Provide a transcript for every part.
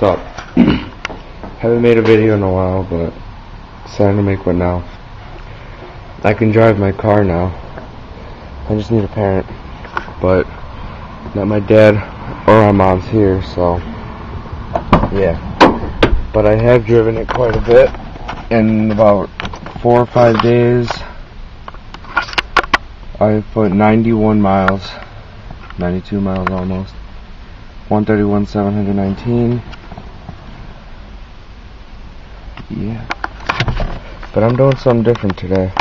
What's up? Haven't made a video in a while, but decided to make one now. I can drive my car now. I just need a parent, but not my dad or my mom's here, so yeah. But I have driven it quite a bit. In about four or five days, I put 91 miles, 92 miles almost. 131, 719. Yeah. But I'm doing something different today.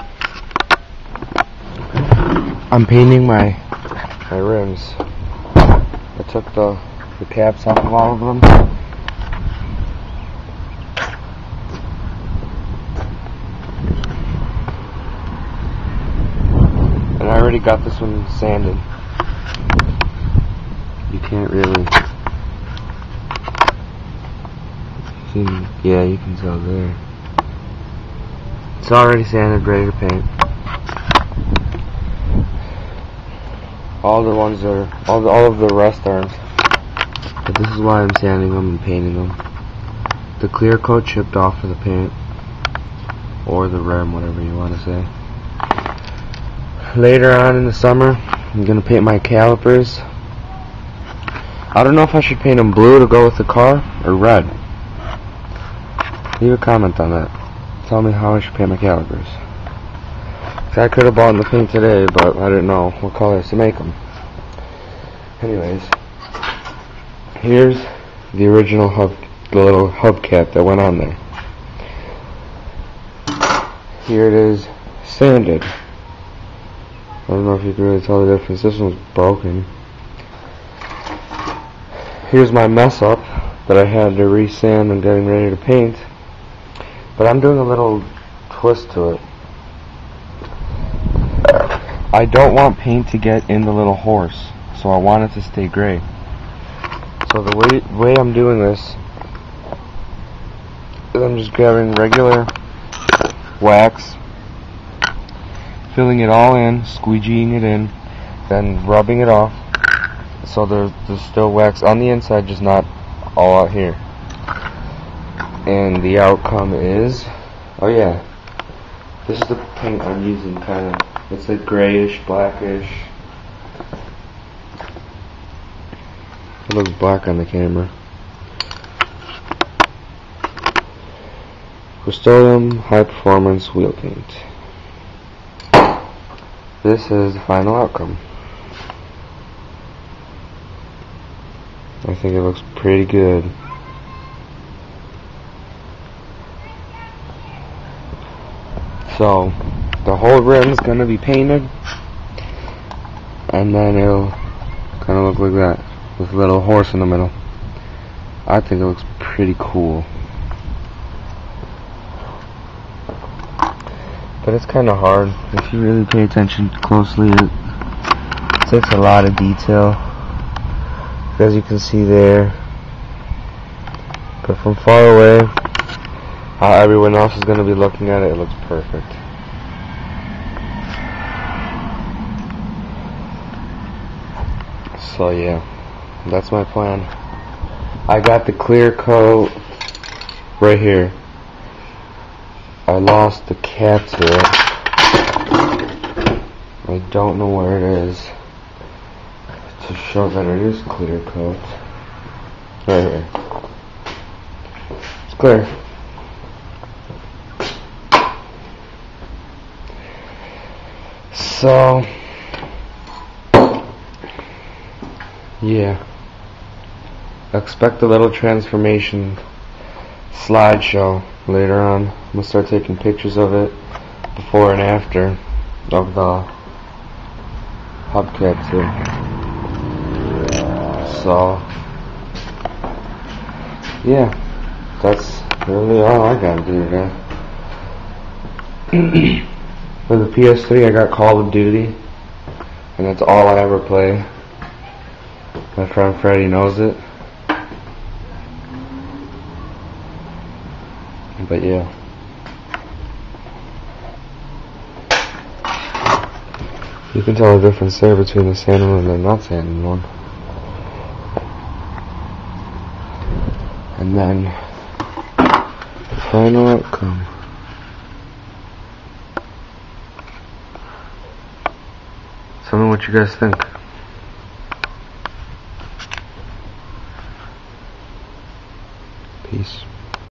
I'm painting my my rims. I took the the caps off of all of them. And I already got this one sanded. You can't really see. Yeah, you can tell there. It's already sanded, ready to paint. All the ones are, all, the, all of the rest aren't. But this is why I'm sanding them and painting them. The clear coat chipped off of the paint. Or the rim, whatever you want to say. Later on in the summer, I'm going to paint my calipers. I don't know if I should paint them blue to go with the car, or red. Leave a comment on that. Tell me how I should paint my calipers. I could have bought the paint today, but I didn't know what colors to make them. Anyways, here's the original hub, the little hubcap that went on there. Here it is, sanded. I don't know if you can really tell the difference. This one's broken. Here's my mess up that I had to resand and getting ready to paint. But I'm doing a little twist to it. I don't want paint to get in the little horse, so I want it to stay gray. So the way way I'm doing this is I'm just grabbing regular wax, filling it all in, squeegeeing it in, then rubbing it off so there's, there's still wax on the inside, just not all out here. And the outcome is, oh yeah, this is the paint I'm using, kind of. It's a grayish, blackish. It looks black on the camera. Rust-Oleum High Performance Wheel Paint. This is the final outcome. I think it looks pretty good. So, the whole rim's gonna be painted, and then it'll kind of look like that, with a little horse in the middle. I think it looks pretty cool. But it's kind of hard. If you really pay attention closely, it takes a lot of detail. As you can see there. But from far away, how everyone else is going to be looking at it, it looks perfect. So yeah, that's my plan. I got the clear coat right here. I lost the cap to it. I don't know where it is to show that it is clear coat. Right here. It's clear. So, yeah. Expect a little transformation slideshow later on. I'm gonna start taking pictures of it before and after of the hubcap too. So, yeah, that's really all I gotta do today. For the PS3, I got Call of Duty, and that's all I ever play. My friend Freddy knows it. But yeah. You can tell the difference there between the sanded and the not sanded one. and then the final outcome. Me what you guys think.